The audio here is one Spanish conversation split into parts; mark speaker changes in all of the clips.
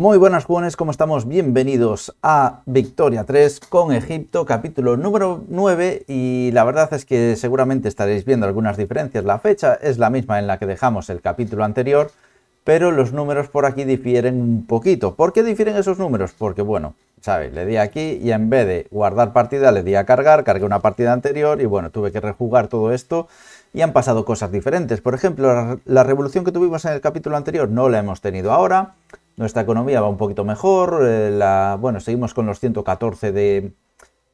Speaker 1: Muy buenas jóvenes, ¿cómo estamos? Bienvenidos a Victoria 3 con Egipto, capítulo número 9 y la verdad es que seguramente estaréis viendo algunas diferencias. La fecha es la misma en la que dejamos el capítulo anterior, pero los números por aquí difieren un poquito. ¿Por qué difieren esos números? Porque bueno, ¿sabes? Le di aquí y en vez de guardar partida le di a cargar, cargué una partida anterior y bueno, tuve que rejugar todo esto y han pasado cosas diferentes. Por ejemplo, la revolución que tuvimos en el capítulo anterior no la hemos tenido ahora nuestra economía va un poquito mejor, eh, la, bueno, seguimos con los 114 de,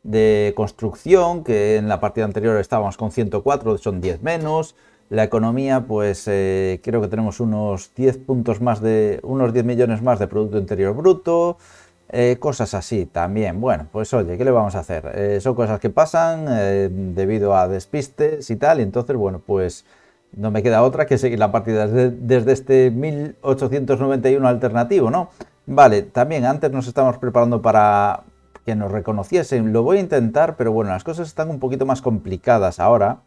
Speaker 1: de, construcción, que en la partida anterior estábamos con 104, son 10 menos. La economía, pues eh, creo que tenemos unos 10 puntos más de, unos 10 millones más de Producto Interior Bruto, eh, cosas así también. Bueno, pues oye, ¿qué le vamos a hacer? son cosas que pasan debido a despistes y tal, y entonces, bueno, pues no me queda otra que seguir la partida desde, este 1891 alternativo, ¿no? Vale, también antes nos estamos preparando para que nos reconociesen. Lo voy a intentar, pero bueno, las cosas están un poquito más complicadas ahora.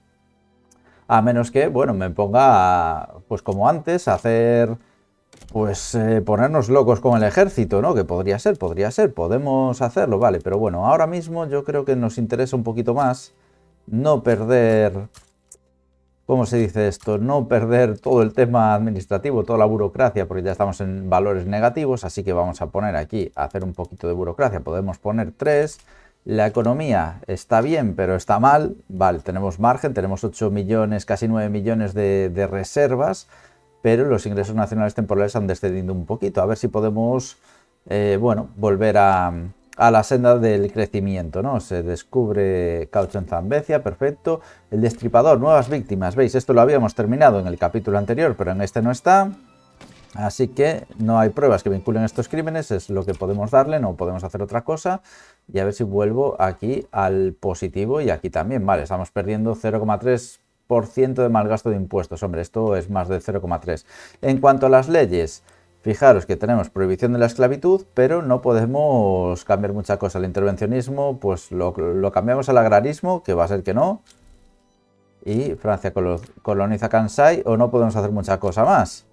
Speaker 1: A menos que, bueno, me ponga, pues como antes, a hacer, pues eh, ponernos locos con el ejército, ¿no? Que podría ser, podría ser, podemos hacerlo, vale. Pero bueno, ahora mismo yo creo que nos interesa un poquito más no perder ¿cómo se dice esto? No perder todo el tema administrativo, toda la burocracia, porque ya estamos en valores negativos, así que vamos a poner aquí, hacer un poquito de burocracia, podemos poner 3. La economía está bien, pero está mal. Vale, tenemos margen, tenemos 8 millones, casi 9 millones de, de reservas, pero los ingresos nacionales temporales han descendido un poquito. A ver si podemos, eh, bueno, volver a, a la senda del crecimiento, ¿no? Se descubre caucho en Zambecia, perfecto. El destripador, nuevas víctimas, ¿veis? Esto lo habíamos terminado en el capítulo anterior, pero en este no está. Así que no hay pruebas que vinculen estos crímenes, es lo que podemos darle, no podemos hacer otra cosa. Y a ver si vuelvo aquí al positivo y aquí también. Vale, estamos perdiendo 0,3% de mal gasto de impuestos. Hombre, esto es más de 0,3. En cuanto a las leyes, Fijaros que tenemos prohibición de la esclavitud, pero no podemos cambiar mucha cosa. El intervencionismo, pues lo, cambiamos al agrarismo, que va a ser que no. Y Francia coloniza Kansai, o no podemos hacer mucha cosa más.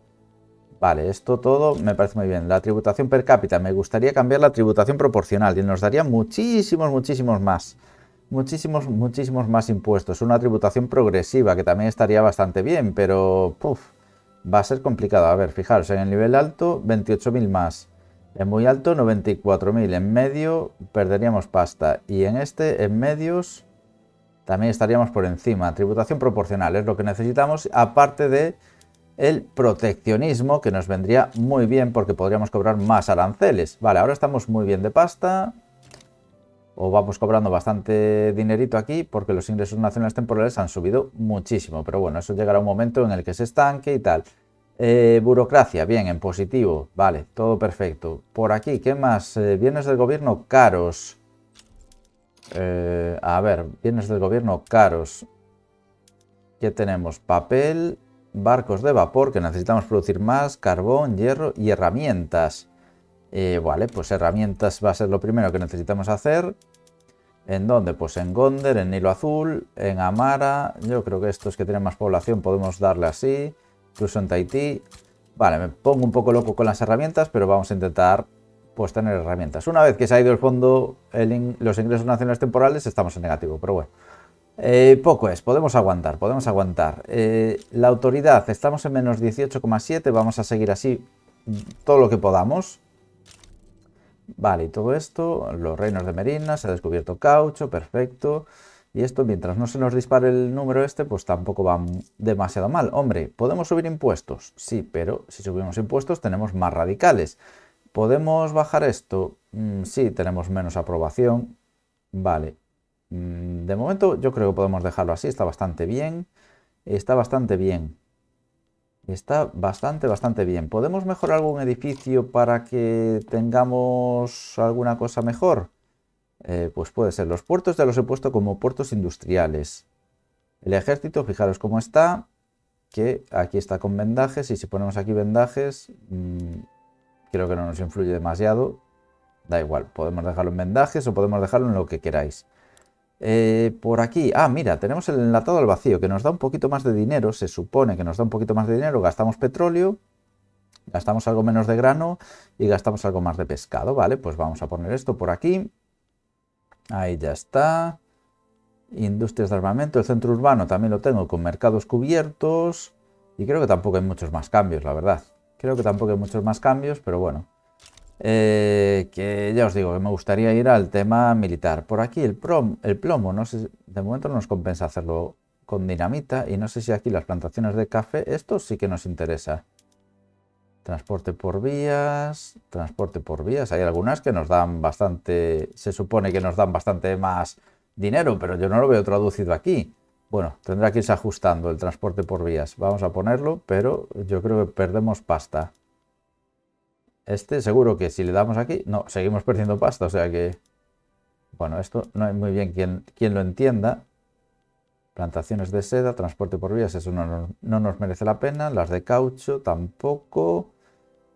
Speaker 1: Vale, esto todo me parece muy bien. La tributación per cápita, me gustaría cambiar la tributación proporcional y nos daría muchísimos, muchísimos más. Muchísimos, muchísimos más impuestos. Una tributación progresiva, que también estaría bastante bien, pero... Puf, va a ser complicado. A ver, fijaros, en el nivel alto 28.000 más. En muy alto 94.000. En medio perderíamos pasta. Y en este, en medios, también estaríamos por encima. Tributación proporcional es lo que necesitamos, aparte de el proteccionismo, que nos vendría muy bien porque podríamos cobrar más aranceles. Vale, ahora estamos muy bien de pasta. O vamos cobrando bastante dinerito aquí porque los ingresos nacionales temporales han subido muchísimo. Pero bueno, eso llegará un momento en el que se estanque y tal. Eh, burocracia, bien, en positivo, vale, todo perfecto. Por aquí, ¿qué más? Eh, bienes del gobierno caros. Eh, a ver, bienes del gobierno caros. ¿Qué tenemos? Papel, barcos de vapor, que necesitamos producir más, carbón, hierro y herramientas. Vale, pues herramientas va a ser lo primero que necesitamos hacer. ¿En dónde? Pues en Gonder, en Nilo Azul, en Amara. Yo creo que estos que tienen más población podemos darle así incluso en Tahití. Vale, me pongo un poco loco con las herramientas, pero vamos a intentar pues tener herramientas. Una vez que se ha ido el fondo los ingresos nacionales temporales, estamos en negativo, pero bueno. Eh, poco es, podemos aguantar, podemos aguantar. Eh, la autoridad, estamos en menos 18,7, vamos a seguir así todo lo que podamos. Vale, y todo esto, los reinos de Merina, se ha descubierto caucho, perfecto. Y esto, mientras no se nos dispare el número este, pues tampoco va demasiado mal. Hombre, ¿podemos subir impuestos? Sí, pero si subimos impuestos tenemos más radicales. ¿Podemos bajar esto? Mm, sí, tenemos menos aprobación. Vale. Mm, de momento yo creo que podemos dejarlo así. Está bastante bien. Está bastante bien. Está bastante, bastante bien. ¿Podemos mejorar algún edificio para que tengamos alguna cosa mejor? Eh, pues puede ser los puertos, ya los he puesto como puertos industriales. El ejército, fijaros cómo está, que aquí está con vendajes y si ponemos aquí vendajes, mm, creo que no nos influye demasiado. Da igual, podemos dejarlo en vendajes o podemos dejarlo en lo que queráis. Eh, por aquí, ah, mira, tenemos el enlatado al vacío que nos da un poquito más de dinero, se supone que nos da un poquito más de dinero, gastamos petróleo Gastamos algo menos de grano y gastamos algo más de pescado, ¿vale? Pues vamos a poner esto por aquí. Ahí ya está. Industrias de armamento. El centro urbano también lo tengo con mercados cubiertos. Y creo que tampoco hay muchos más cambios, la verdad. Creo que tampoco hay muchos más cambios, pero bueno. Eh, que ya os digo que me gustaría ir al tema militar. Por aquí el, plomo, no de momento no nos compensa hacerlo con dinamita y no sé si aquí las plantaciones de café, esto sí que nos interesa. Transporte por vías, transporte por vías. Hay algunas que nos dan bastante, se supone que nos dan bastante más dinero, pero yo no lo veo traducido aquí. Bueno, tendrá que irse ajustando el transporte por vías. Vamos a ponerlo, pero yo creo que perdemos pasta. Este seguro que si le damos aquí, no, seguimos perdiendo pasta, o sea que... Bueno, esto no hay muy bien quien, lo entienda. Plantaciones de seda, transporte por vías, eso no, no, nos merece la pena. Las de caucho tampoco.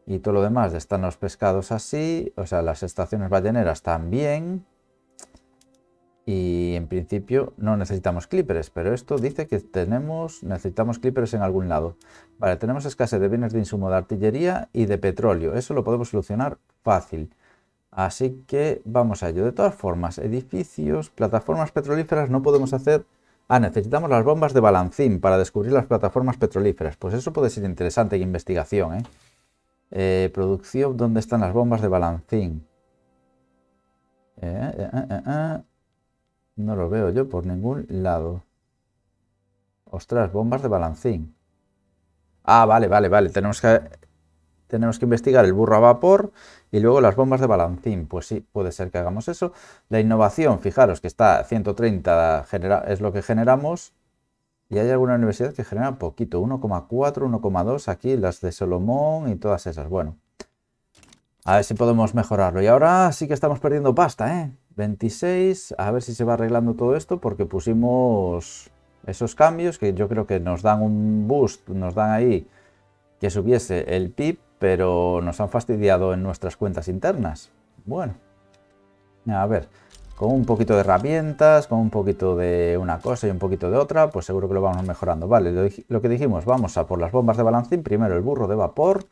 Speaker 1: Y todo lo demás están los pescados así. O sea, las estaciones balleneras también. Y en principio no necesitamos clippers, pero esto dice que tenemos, necesitamos clippers en algún lado. Vale, tenemos escasez de bienes de insumo de artillería y de petróleo. Eso lo podemos solucionar fácil. Así que vamos a ello. De todas formas, edificios, plataformas petrolíferas no podemos hacer... Ah, necesitamos las bombas de balancín para descubrir las plataformas petrolíferas. Pues eso puede ser interesante en investigación, ¿eh? Eh, producción, ¿dónde están las bombas de balancín? Eh, no lo veo yo por ningún lado. Ostras, bombas de balancín. Ah, vale, vale, vale. Tenemos que, tenemos que investigar el burro a vapor y luego las bombas de balancín. Pues sí, puede ser que hagamos eso. La innovación, fijaros que está 130 es lo que generamos. Y hay alguna universidad que genera poquito, 1,4, 1,2 aquí, las de Solomón y todas esas. Bueno, a ver si podemos mejorarlo. Y ahora sí que estamos perdiendo pasta, ¿eh? 26, a ver si se va arreglando todo esto, porque pusimos esos cambios que yo creo que nos dan un boost, nos dan ahí que subiese el PIB, pero nos han fastidiado en nuestras cuentas internas. Bueno, a ver con un poquito de herramientas, con un poquito de una cosa y un poquito de otra, pues seguro que lo vamos mejorando. Vale, lo, que dijimos, vamos a por las bombas de balancín, primero el burro de vapor,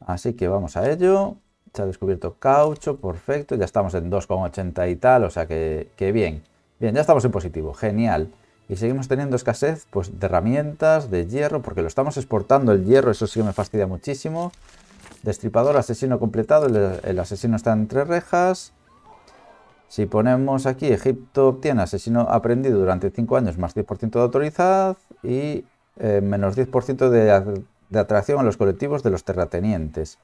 Speaker 1: así que vamos a ello. Se ha descubierto caucho, perfecto, ya estamos en 2,80 y tal, o sea que, que, bien. Bien, ya estamos en positivo, genial. Y seguimos teniendo escasez pues, de herramientas, de hierro, porque lo estamos exportando el hierro, eso sí que me fastidia muchísimo. Destripador, asesino completado, el, asesino está entre rejas. Si ponemos aquí Egipto obtiene asesino aprendido durante 5 años más 10% de autoridad y eh, menos 10% de, de, atracción a los colectivos de los terratenientes.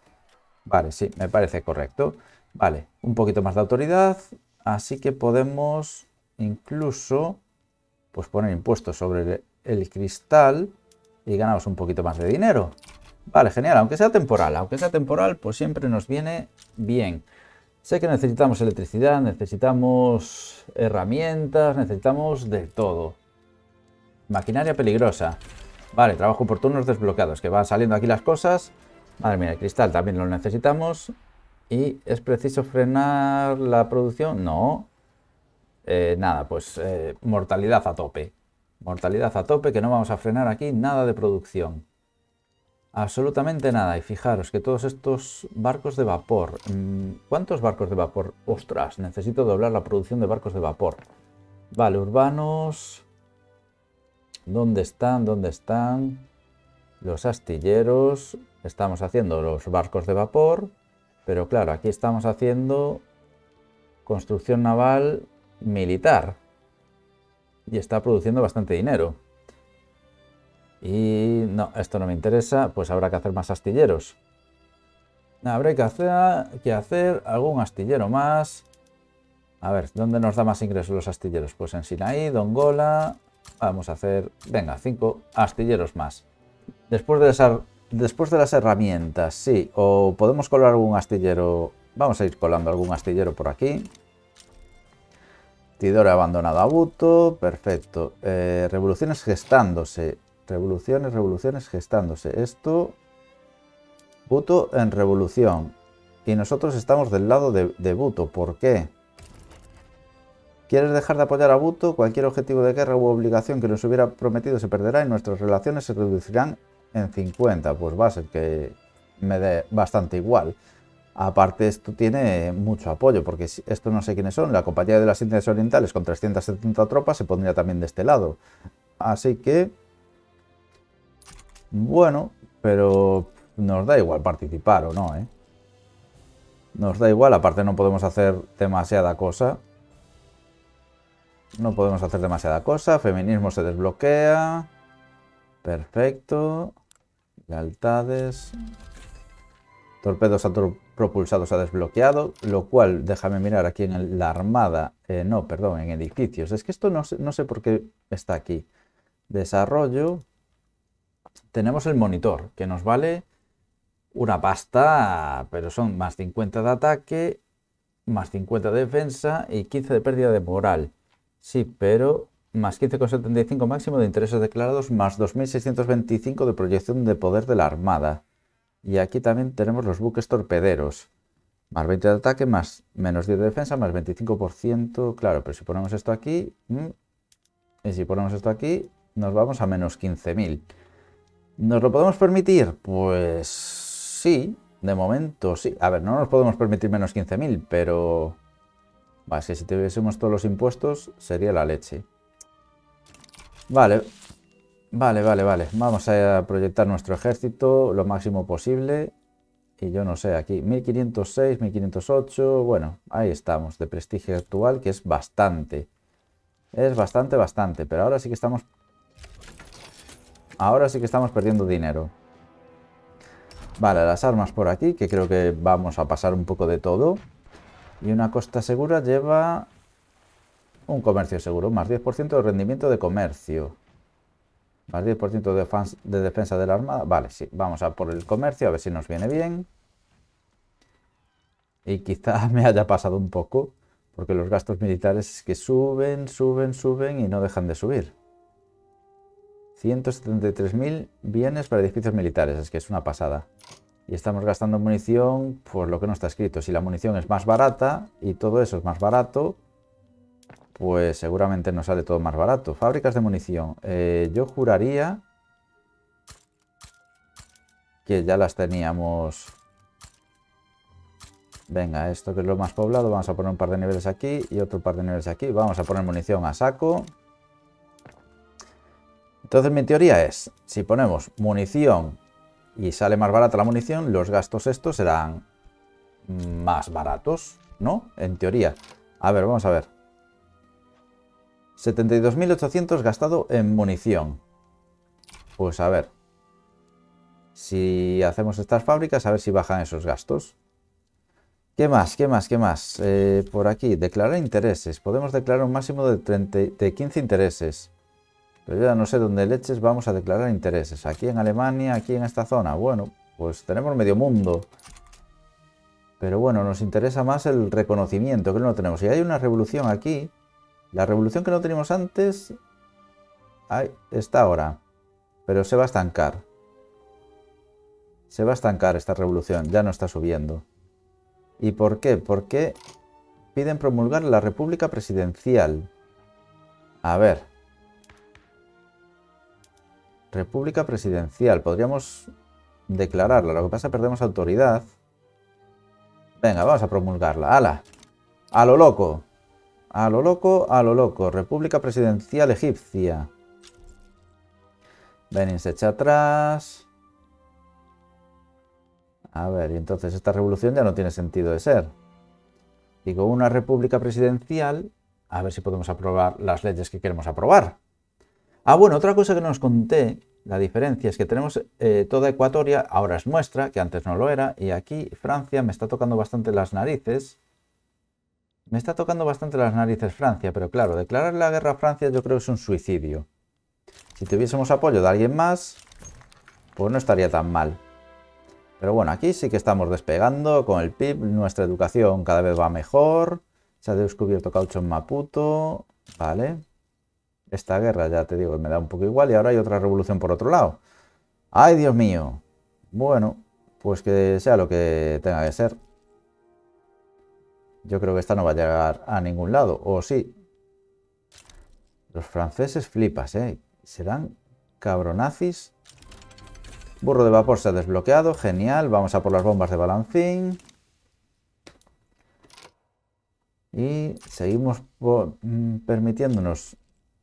Speaker 1: Vale, sí, me parece correcto. Vale, un poquito más de autoridad, así que podemos incluso pues poner impuestos sobre el cristal y ganamos un poquito más de dinero. Vale, genial, aunque sea temporal, aunque sea temporal, pues siempre nos viene bien. Sé que necesitamos electricidad, necesitamos herramientas, necesitamos de todo. Maquinaria peligrosa. Vale, trabajo por turnos desbloqueados, que van saliendo aquí las cosas. Madre mía, el cristal también lo necesitamos. ¿Y es preciso frenar la producción? No. Eh, nada, pues eh, mortalidad a tope. Mortalidad a tope, que no vamos a frenar aquí nada de producción. Absolutamente nada. Y fijaros que todos estos barcos de vapor... Mm, ¿Cuántos barcos de vapor? Ostras, necesito doblar la producción de barcos de vapor. Vale, urbanos... ¿Dónde están? ¿Dónde están? Los astilleros. Estamos haciendo los barcos de vapor. Pero claro, aquí estamos haciendo construcción naval militar. Y está produciendo bastante dinero. Y no, esto no me interesa, pues habrá que hacer más astilleros. Habrá que hacer, que hacer algún astillero más. A ver, ¿dónde nos da más ingresos los astilleros? Pues en Sinaí, Dongola. Vamos a hacer, venga, cinco astilleros más. Después de, después de las herramientas, sí. O podemos colar algún astillero. Vamos a ir colando algún astillero por aquí. Tidore abandonado a Buto. Perfecto. Eh, revoluciones gestándose. Revoluciones, revoluciones gestándose. Esto, Buto en revolución. Y nosotros estamos del lado de, de Buto. ¿Por qué? ¿Quieres dejar de apoyar a Buto? Cualquier objetivo de guerra u obligación que nos hubiera prometido se perderá y nuestras relaciones se reducirán en 50. Pues va a ser que, me dé bastante igual. Aparte, esto tiene mucho apoyo, porque esto no sé quiénes son. La Compañía de las Indias Orientales con 370 tropas se pondría también de este lado. Así que... Bueno, pero nos da igual participar o no, ¿eh? Nos da igual, aparte no podemos hacer demasiada cosa. No podemos hacer demasiada cosa. Feminismo se desbloquea. Perfecto. Lealtades. Torpedos propulsados ha desbloqueado, lo cual, déjame mirar aquí en la armada, eh, no, perdón, en edificios. Es que esto no no sé por qué está aquí. Desarrollo. Tenemos el monitor, que nos vale una pasta, pero son más 50 de ataque, más 50 de defensa y 15 de pérdida de moral. Sí, pero más 15,75 máximo de intereses declarados, más 2.625 de proyección de poder de la armada. Y aquí también tenemos los buques torpederos. Más 20 de ataque, más menos 10 de defensa, más 25%. Claro, pero si ponemos esto aquí... Mm, y si ponemos esto aquí, nos vamos a menos 15.000. ¿Nos lo podemos permitir? Pues sí, de momento sí. A ver, no nos podemos permitir menos 15.000, pero... Va, si tuviésemos todos los impuestos, sería la leche. Vale, Vale, vale, vale. Vamos a proyectar nuestro ejército lo máximo posible. Y yo no sé, aquí 1506, 1508, bueno, ahí estamos, de prestigio actual, que es bastante. Es bastante, bastante, pero ahora sí que estamos... Ahora sí que estamos perdiendo dinero. Vale, las armas por aquí, que creo que vamos a pasar un poco de todo. Y una costa segura lleva un comercio seguro, más 10% de rendimiento de comercio. Más 10% de, de defensa de la armada. Vale, sí. Vamos a por el comercio, a ver si nos viene bien. Y quizá me haya pasado un poco, porque los gastos militares es que suben, suben, suben y no dejan de subir. 173.000 bienes para edificios militares, es que es una pasada. Y estamos gastando munición por lo que no está escrito. Si la munición es más barata y todo eso es más barato, pues seguramente nos sale todo más barato. Fábricas de munición. Eh, yo juraría que ya las teníamos. Venga, esto que es lo más poblado, vamos a poner un par de niveles aquí y otro par de niveles aquí. Vamos a poner munición a saco. Entonces mi teoría es, si ponemos munición y sale más barata la munición, los gastos estos serán más baratos, ¿no? En teoría. A ver, vamos a ver. 72.800 gastado en munición. Pues a ver. Si hacemos estas fábricas, a ver si bajan esos gastos. ¿Qué más? ¿Qué más? ¿Qué más? Eh, por aquí, declarar intereses. Podemos declarar un máximo de, de 15 intereses. Pero yo ya no sé dónde leches vamos a declarar intereses. Aquí en Alemania, aquí en esta zona. Bueno, pues tenemos medio mundo. Pero bueno, nos interesa más el reconocimiento, que no lo tenemos. Si hay una revolución aquí, la revolución que no teníamos antes está ahora, pero se va a estancar. Se va a estancar esta revolución, ya no está subiendo. ¿Y por qué? Porque piden promulgar la república presidencial. A ver. República presidencial. Podríamos declararla. Lo que pasa es que perdemos autoridad. Venga, vamos a promulgarla. ¡Hala! ¡A lo loco! A lo loco, a lo loco. República Presidencial Egipcia. Benin se echa atrás. A ver, y entonces esta revolución ya no tiene sentido de ser. Digo, una república presidencial, a ver si podemos aprobar las leyes que queremos aprobar. Ah, bueno, otra cosa que nos conté, la diferencia es que tenemos eh, toda Ecuatoria, ahora es nuestra, que antes no lo era, y aquí Francia me está tocando bastante las narices, me está tocando bastante las narices Francia, pero claro, declarar la guerra a Francia yo creo que es un suicidio. Si tuviésemos apoyo de alguien más, pues no estaría tan mal. Pero bueno, aquí sí que estamos despegando con el PIB, nuestra educación cada vez va mejor, se ha descubierto caucho en Maputo, vale. Esta guerra, ya te digo, me da un poco igual y ahora hay otra revolución por otro lado. ¡Ay, Dios mío! Bueno, pues que sea lo que tenga que ser. Yo creo que esta no va a llegar a ningún lado. O sí. Los franceses flipas, ¿eh? Serán cabronazis. Burro de vapor se ha desbloqueado, genial. Vamos a por las bombas de balancín. Y seguimos mm, permitiéndonos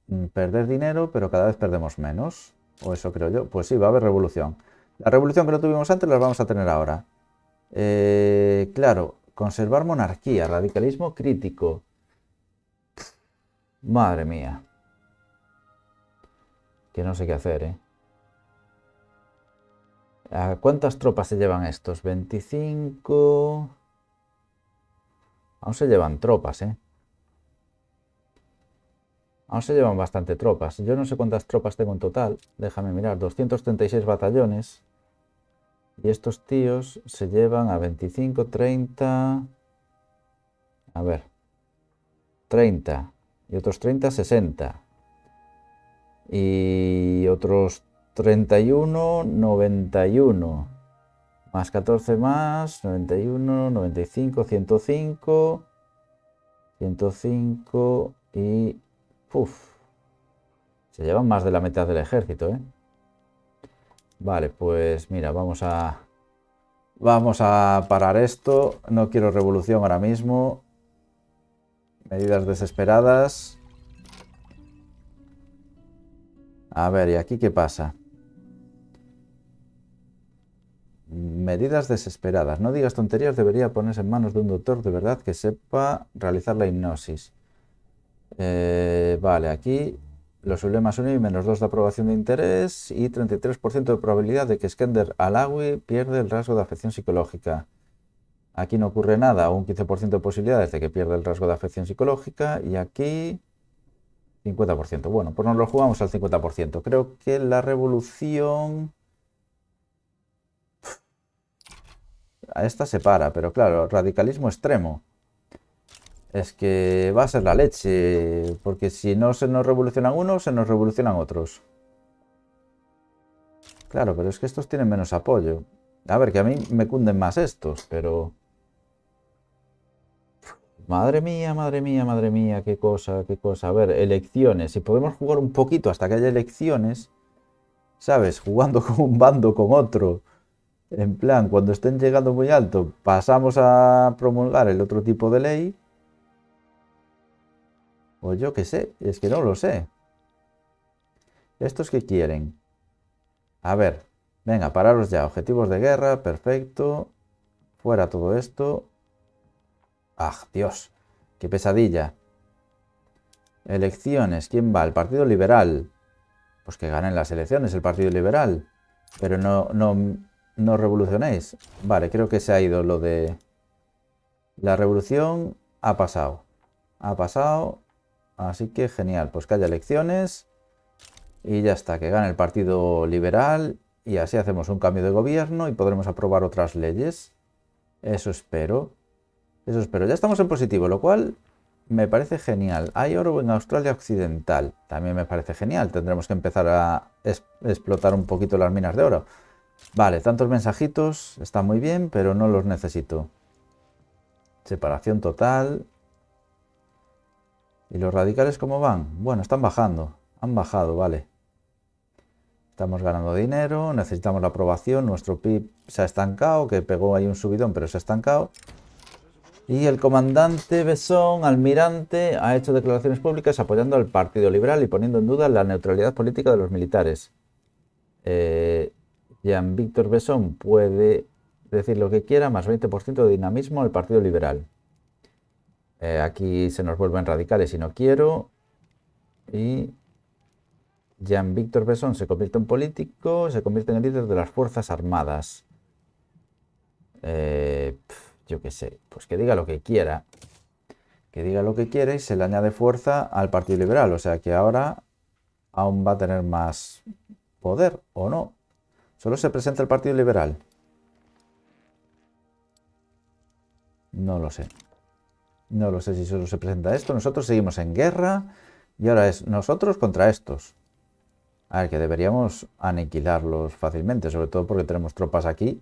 Speaker 1: mm, perder dinero, pero cada vez perdemos menos. O eso creo yo. Pues sí, va a haber revolución. La revolución que no tuvimos antes la vamos a tener ahora. Eh, claro, conservar monarquía, radicalismo crítico. Madre mía. Que no sé qué hacer, ¿eh? ¿A cuántas tropas se llevan estos? 25... Aún se llevan tropas, ¿eh? Aún se llevan bastante tropas. Yo no sé cuántas tropas tengo en total. Déjame mirar. 236 batallones. Y estos tíos se llevan a 25, 30... A ver. 30. Y otros 30, 60. Y otros 31, 91. Más 14 más, 91, 95, 105. 105 y... Uf. Se llevan más de la mitad del ejército, ¿eh? Vale, pues mira, vamos a... Vamos a parar esto. No quiero revolución ahora mismo. Medidas desesperadas. A ver, ¿y aquí qué pasa? Medidas desesperadas. No digas tonterías, debería ponerse en manos de un doctor de verdad que sepa realizar la hipnosis. Eh, vale, aquí los más 1 y menos 2 de aprobación de interés y 33% de probabilidad de que Skender Alawi pierde el rasgo de afección psicológica. Aquí no ocurre nada, un 15% de posibilidades de que pierda el rasgo de afección psicológica y aquí 50%. Bueno, pues nos lo jugamos al 50%. Creo que la revolución... A esta se para, pero claro, radicalismo extremo. Es que va a ser la leche, porque si no se nos revolucionan unos, se nos revolucionan otros. Claro, pero es que estos tienen menos apoyo. A ver, que a mí me cunden más estos, pero... Madre mía, madre mía, madre mía, qué cosa, qué cosa. A ver, elecciones. Si podemos jugar un poquito hasta que haya elecciones, ¿sabes? Jugando con un bando, con otro. En plan, cuando estén llegando muy alto, pasamos a promulgar el otro tipo de ley. O yo qué sé, es que no lo sé. ¿Estos qué quieren? A ver, venga, pararos ya. Objetivos de guerra, perfecto. Fuera todo esto. ¡Ah, Dios! ¡Qué pesadilla! Elecciones. ¿Quién va? El Partido Liberal. Pues que ganen las elecciones el Partido Liberal. Pero no, no, no revolucionéis. Vale, creo que se ha ido lo de... La revolución ha pasado. Ha pasado. Así que genial. Pues que haya elecciones. Y ya está, que gane el Partido Liberal. Y así hacemos un cambio de gobierno y podremos aprobar otras leyes. Eso espero. Eso espero. Ya estamos en positivo, lo cual me parece genial. Hay oro en Australia Occidental. También me parece genial. Tendremos que empezar a explotar un poquito las minas de oro. Vale, tantos mensajitos. Están muy bien, pero no los necesito. Separación total. ¿Y los radicales cómo van? Bueno, están bajando. Han bajado, vale. Estamos ganando dinero, necesitamos la aprobación, nuestro PIB se ha estancado, que pegó ahí un subidón, pero se ha estancado. Y el comandante Besón, almirante, ha hecho declaraciones públicas apoyando al Partido Liberal y poniendo en duda la neutralidad política de los militares. Eh, Jean-Víctor Besson puede decir lo que quiera, más 20% de dinamismo al Partido Liberal. Eh, aquí se nos vuelven radicales y no quiero. Y Jean-Víctor Besson se convierte en político, se convierte en el líder de las Fuerzas Armadas. Eh, yo qué sé, pues que diga lo que quiera. Que diga lo que quiera y se le añade fuerza al Partido Liberal. O sea que ahora aún va a tener más poder o no. Solo se presenta el Partido Liberal. No lo sé. No lo sé si solo se presenta esto. Nosotros seguimos en guerra y ahora es nosotros contra estos. A ver, que deberíamos aniquilarlos fácilmente, sobre todo porque tenemos tropas aquí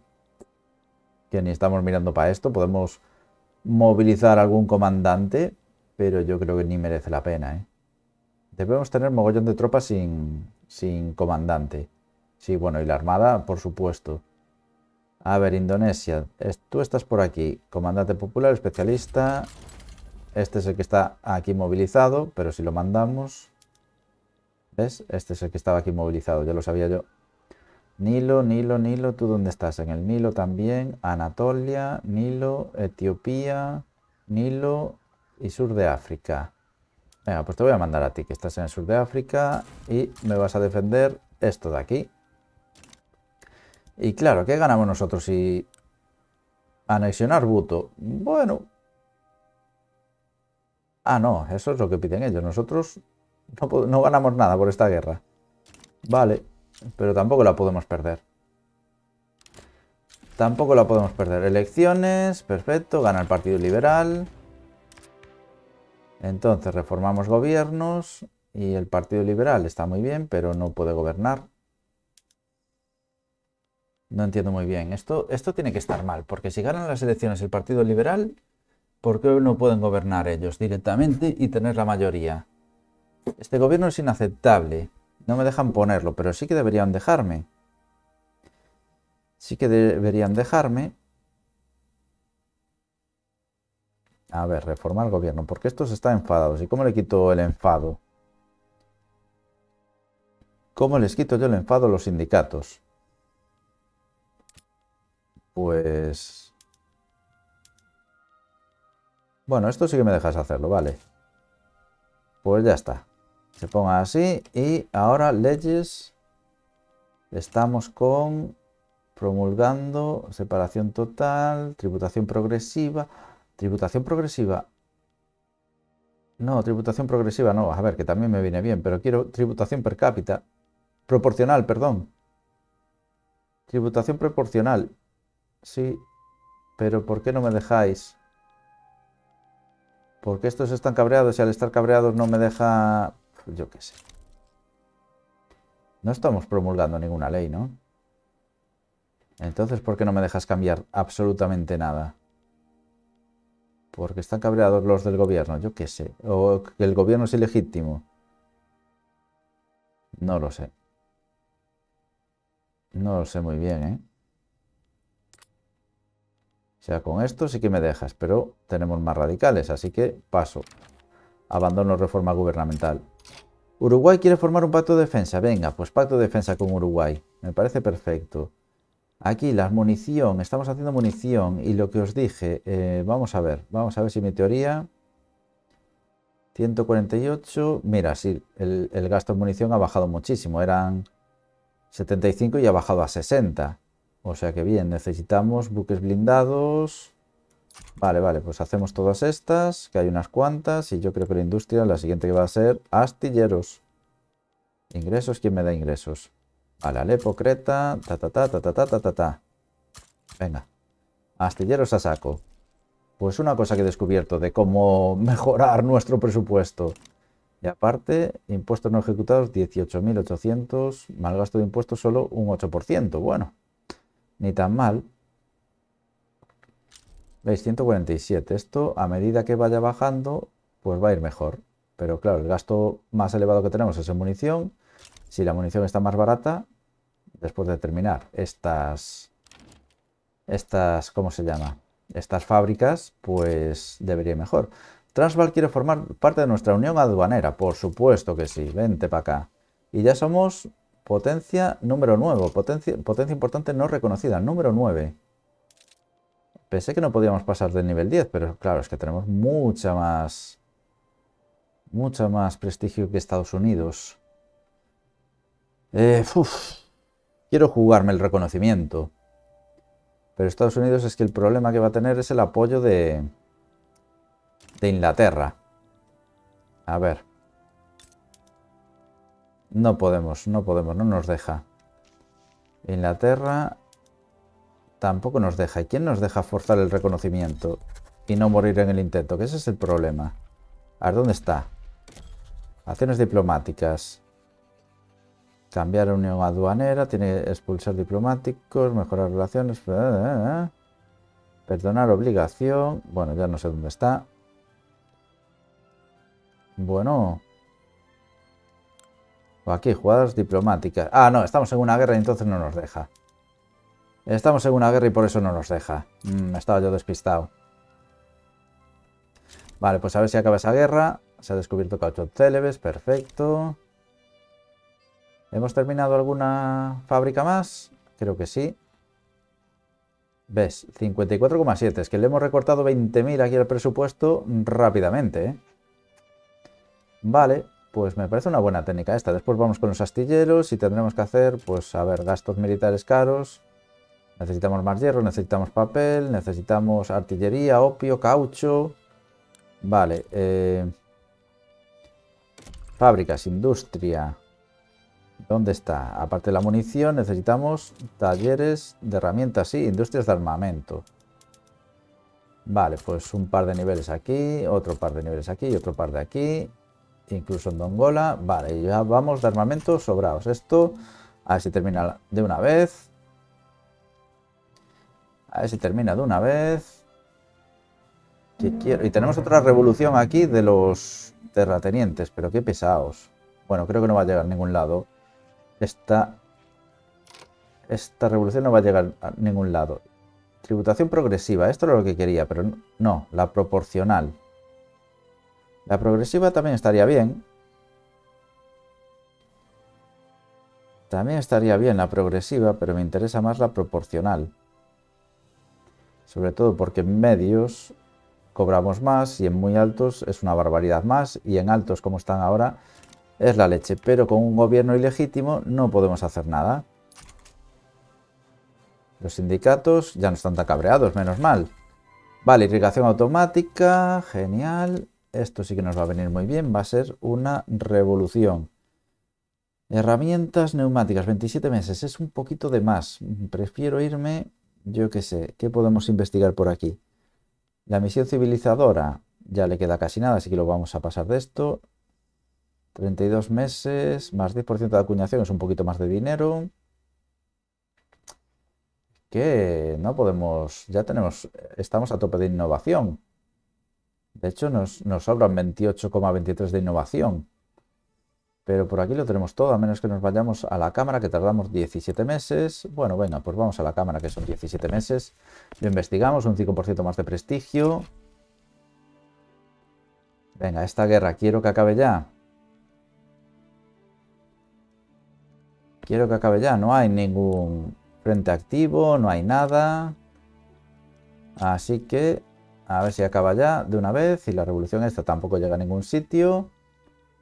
Speaker 1: que ni estamos mirando para esto. Podemos movilizar algún comandante, pero yo creo que ni merece la pena. ¿eh? Debemos tener mogollón de tropas sin, sin comandante. Sí, bueno, y la Armada, por supuesto. A ver, Indonesia. Tú estás por aquí. Comandante popular, especialista. Este es el que está aquí movilizado, pero si lo mandamos... ¿Ves? Este es el que estaba aquí movilizado, ya lo sabía yo. Nilo, Nilo, Nilo, ¿tú dónde estás? En el Nilo también. Anatolia, Nilo, Etiopía, Nilo y sur de África. Venga, pues te voy a mandar a ti, que estás en el sur de África y me vas a defender esto de aquí. Y claro, ¿qué ganamos nosotros si anexionar Buto? Bueno. Ah, no, eso es lo que piden ellos. Nosotros no, no ganamos nada por esta guerra. Vale, pero tampoco la podemos perder. Tampoco la podemos perder. Elecciones, perfecto, gana el Partido Liberal. Entonces reformamos gobiernos y el Partido Liberal está muy bien, pero no puede gobernar. No entiendo muy bien. Esto, esto tiene que estar mal, porque si ganan las elecciones el Partido Liberal, ¿por qué no pueden gobernar ellos directamente y tener la mayoría? Este gobierno es inaceptable. No me dejan ponerlo, pero sí que deberían dejarme. Sí que deberían dejarme. A ver, reformar el gobierno, porque estos están enfadados. ¿Y cómo le quito el enfado? ¿Cómo les quito yo el enfado a los sindicatos? Pues... Bueno, esto sí que me dejas hacerlo, vale. Pues ya está. Se ponga así y ahora leyes. Estamos con promulgando separación total, tributación progresiva. Tributación progresiva. No, tributación progresiva no. A ver, que también me viene bien, pero quiero tributación per cápita. Proporcional, perdón. Tributación proporcional. Sí, pero ¿por qué no me dejáis? Porque estos están cabreados y al estar cabreados no me deja... Yo qué sé. No estamos promulgando ninguna ley, ¿no? Entonces, ¿por qué no me dejas cambiar absolutamente nada? Porque están cabreados los del gobierno, yo qué sé. O que el gobierno es ilegítimo. No lo sé. No lo sé muy bien, ¿eh? Sea, con esto sí que me dejas, pero tenemos más radicales, así que paso. Abandono reforma gubernamental. Uruguay quiere formar un pacto de defensa. Venga, pues pacto de defensa con Uruguay. Me parece perfecto. Aquí, la munición. Estamos haciendo munición. Y lo que os dije, eh, vamos a ver. Vamos a ver si mi teoría... 148. Mira, sí, el, gasto en munición ha bajado muchísimo. Eran 75 y ha bajado a 60. O sea que bien, necesitamos buques blindados. Vale, vale, pues hacemos todas estas, que hay unas cuantas, y yo creo que la industria, la siguiente que va a ser astilleros. Ingresos, ¿quién me da ingresos? Vale, Alepo, Creta, ta ta ta ta ta ta ta ta Venga, astilleros a saco. Pues una cosa que he descubierto de cómo mejorar nuestro presupuesto. Y aparte, impuestos no ejecutados 18.800, mal gasto de impuestos solo un 8%. Bueno, ni tan mal. ¿Veis? 147. Esto, a medida que vaya bajando, pues va a ir mejor. Pero claro, el gasto más elevado que tenemos es en munición. Si la munición está más barata, después de terminar estas, estas, ¿cómo se llama? Estas fábricas, pues debería ir mejor. Transval quiere formar parte de nuestra unión aduanera, por supuesto que sí, vente para acá. Y ya somos Potencia número 9. Potencia, importante no reconocida. Número 9. Pensé que no podíamos pasar del nivel 10, pero claro, es que tenemos mucha más... Mucha más prestigio que Estados Unidos. Eh, quiero jugarme el reconocimiento. Pero Estados Unidos es que el problema que va a tener es el apoyo de... De Inglaterra. A ver. No podemos, no podemos, no nos deja. Inglaterra tampoco nos deja. ¿Y quién nos deja forzar el reconocimiento y no morir en el intento? Que ese es el problema. A ver, ¿dónde está? Acciones diplomáticas. Cambiar unión aduanera, tiene expulsar diplomáticos, mejorar relaciones. Perdonar obligación. Bueno, ya no sé dónde está. Bueno, aquí, jugadas diplomáticas. Ah, no, estamos en una guerra y entonces no nos deja. Estamos en una guerra y por eso no nos deja. Mm, estaba yo despistado. Vale, pues a ver si acaba esa guerra. Se ha descubierto caucho célebes, perfecto. ¿Hemos terminado alguna fábrica más? Creo que sí. ¿Ves? 54,7. Es que le hemos recortado 20.000 aquí al presupuesto rápidamente. ¿eh? Vale, pues me parece una buena técnica esta. Después vamos con los astilleros y tendremos que hacer, pues, a ver, gastos militares caros. Necesitamos más hierro, necesitamos papel, necesitamos artillería, opio, caucho. Vale. Eh, fábricas, industria. ¿Dónde está? Aparte de la munición, necesitamos talleres de herramientas, sí, industrias de armamento. Vale, pues un par de niveles aquí, otro par de niveles aquí y otro par de aquí. Incluso en Dongola. Vale, ya vamos de armamento sobrados. Esto, a ver si termina de una vez. A ver si termina de una vez. Y tenemos otra revolución aquí de los terratenientes, pero qué pesados. Bueno, creo que no va a llegar a ningún lado. Esta, esta revolución no va a llegar a ningún lado. Tributación progresiva, esto era lo que quería, pero no, la proporcional. La progresiva también estaría bien. También estaría bien la progresiva, pero me interesa más la proporcional. Sobre todo porque en medios cobramos más y en muy altos es una barbaridad más y en altos como están ahora es la leche. Pero con un gobierno ilegítimo no podemos hacer nada. Los sindicatos ya no están tan cabreados, menos mal. Vale, irrigación automática, genial. Esto sí que nos va a venir muy bien, va a ser una revolución. Herramientas neumáticas, 27 meses, es un poquito de más. Prefiero irme yo qué sé, ¿qué podemos investigar por aquí? La misión civilizadora ya le queda casi nada, así que lo vamos a pasar de esto. 32 meses, más 10% de acuñación, es un poquito más de dinero. Que no podemos, ya tenemos, estamos a tope de innovación. De hecho, nos, sobran 28,23 de innovación. Pero por aquí lo tenemos todo, a menos que nos vayamos a la cámara, que tardamos 17 meses. Bueno, venga, pues vamos a la cámara, que son 17 meses. Lo investigamos, un 5% más de prestigio. Venga, esta guerra quiero que acabe ya. Quiero que acabe ya. No hay ningún frente activo, no hay nada. Así que a ver si acaba ya de una vez. Y la revolución esta tampoco llega a ningún sitio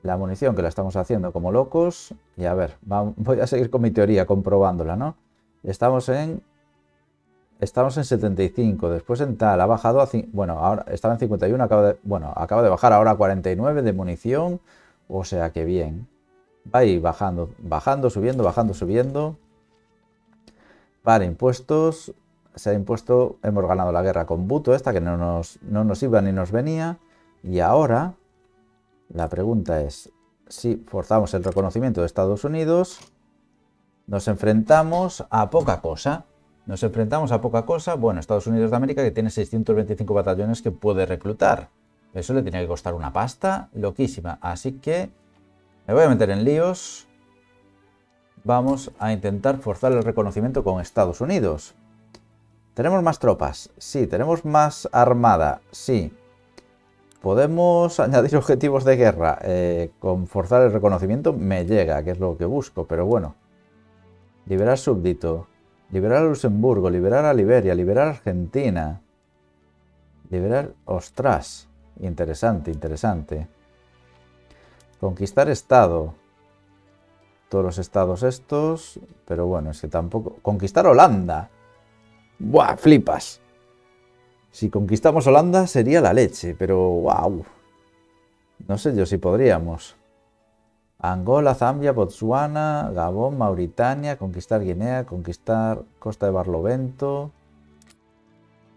Speaker 1: la munición que la estamos haciendo como locos. Y a ver, voy a seguir con mi teoría comprobándola, ¿no? Estamos en... Estamos en 75, después en tal, ha bajado a... Bueno, ahora estaba en 51, acaba de, bueno, acaba de bajar ahora a 49 de munición. O sea que bien. Va a ir bajando, bajando, subiendo, bajando, subiendo. Vale, impuestos. Se ha impuesto, hemos ganado la guerra con Buto, esta que no nos, no nos iba ni nos venía. Y ahora la pregunta es, si forzamos el reconocimiento de Estados Unidos, nos enfrentamos a poca cosa. Nos enfrentamos a poca cosa. Bueno, Estados Unidos de América que tiene 625 batallones que puede reclutar. Eso le tiene que costar una pasta loquísima. Así que me voy a meter en líos. Vamos a intentar forzar el reconocimiento con Estados Unidos. ¿Tenemos más tropas? Sí. ¿Tenemos más armada? Sí. ¿Podemos añadir objetivos de guerra? Eh, con forzar el reconocimiento me llega, que es lo que busco, pero bueno. Liberar súbdito. Liberar a Luxemburgo, liberar a Liberia, liberar a Argentina. Liberar... Ostras. Interesante, interesante. Conquistar estado. Todos los estados estos. Pero bueno, es que tampoco... Conquistar Holanda. Buah, flipas. Si conquistamos Holanda sería la leche, pero wow. No sé yo si podríamos. Angola, Zambia, Botswana, Gabón, Mauritania, conquistar Guinea, conquistar Costa de Barlovento.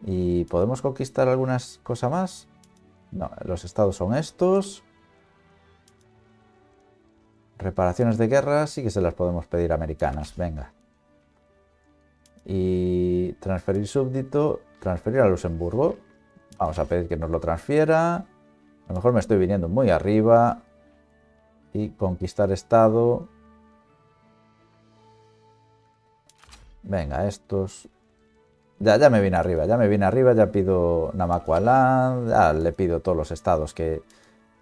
Speaker 1: ¿Y podemos conquistar algunas cosas más? No, los estados son estos. Reparaciones de guerra sí que se las podemos pedir americanas, venga y transferir súbdito, transferir a Luxemburgo. Vamos a pedir que nos lo transfiera. A lo mejor me estoy viniendo muy arriba. Y conquistar estado. Venga, estos. Ya, ya me vine arriba, ya me vine arriba, ya pido Namaqualand, ya le pido todos los estados que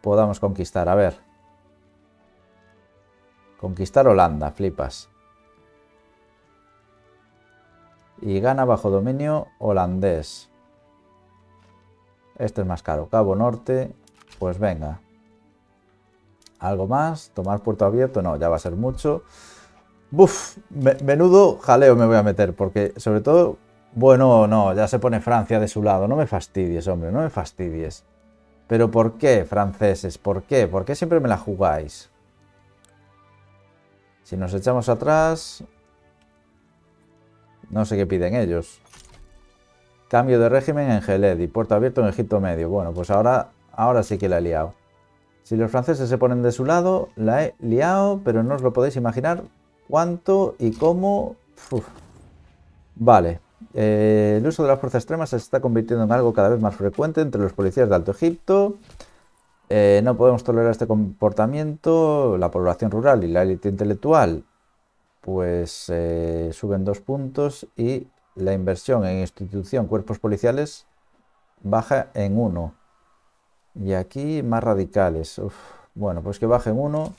Speaker 1: podamos conquistar. A ver. Conquistar Holanda, flipas. Y gana bajo dominio holandés. Este es más caro. Cabo Norte, pues venga. ¿Algo más? ¿Tomar puerto abierto? No, ya va a ser mucho. Buf, menudo jaleo me voy a meter, porque sobre todo, bueno, no, ya se pone Francia de su lado. No me fastidies, hombre, no me fastidies. Pero ¿por qué, franceses? ¿Por qué? ¿Por qué siempre me la jugáis? Si nos echamos atrás... No sé qué piden ellos. Cambio de régimen en Geled y puerto abierto en Egipto Medio. Bueno, pues ahora, ahora sí que la he liado. Si los franceses se ponen de su lado, la he liado, pero no os lo podéis imaginar cuánto y cómo... Vale. Eh, el uso de la fuerza extrema se está convirtiendo en algo cada vez más frecuente entre los policías de Alto Egipto. Eh, no podemos tolerar este comportamiento. La población rural y la élite intelectual pues eh, suben dos puntos y la inversión en institución cuerpos policiales baja en uno. Y aquí más radicales. Bueno, pues que baje en uno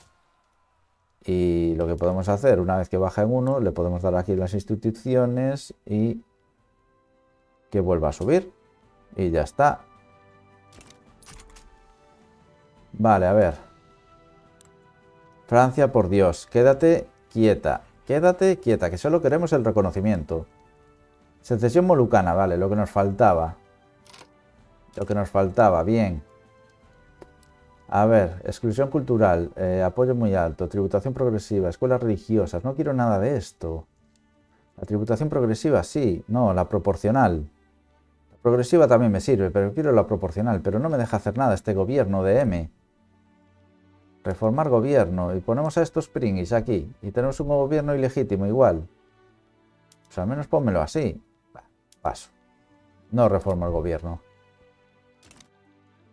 Speaker 1: y lo que podemos hacer, una vez que baja en 1, le podemos dar aquí las instituciones y que vuelva a subir. Y ya está. Vale, a ver. Francia, por Dios, quédate quieta. Quédate quieta, que solo queremos el reconocimiento. Secesión molucana, vale, lo que nos faltaba. Lo que nos faltaba, bien. A ver, exclusión cultural, eh, apoyo muy alto, tributación progresiva, escuelas religiosas. No quiero nada de esto. La tributación progresiva, sí. No, la proporcional. La progresiva también me sirve, pero quiero la proporcional. Pero no me deja hacer nada este gobierno de M. Reformar gobierno. Y ponemos a estos pringis aquí. Y tenemos un gobierno ilegítimo igual. Pues al menos pónmelo así. paso. No reforma el gobierno.